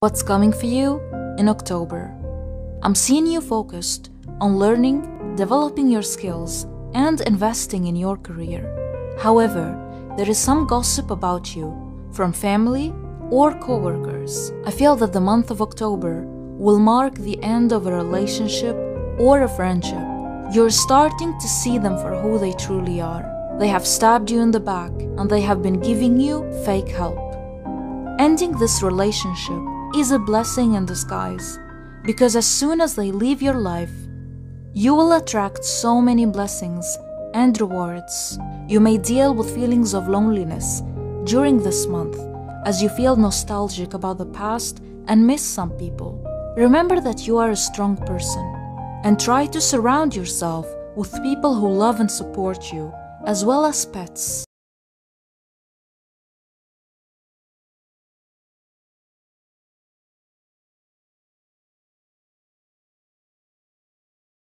What's coming for you in October? I'm seeing you focused on learning, developing your skills, and investing in your career. However, there is some gossip about you from family or coworkers. I feel that the month of October will mark the end of a relationship or a friendship. You're starting to see them for who they truly are. They have stabbed you in the back and they have been giving you fake help. Ending this relationship is a blessing in disguise because as soon as they leave your life, you will attract so many blessings and rewards. You may deal with feelings of loneliness during this month as you feel nostalgic about the past and miss some people. Remember that you are a strong person and try to surround yourself with people who love and support you, as well as pets.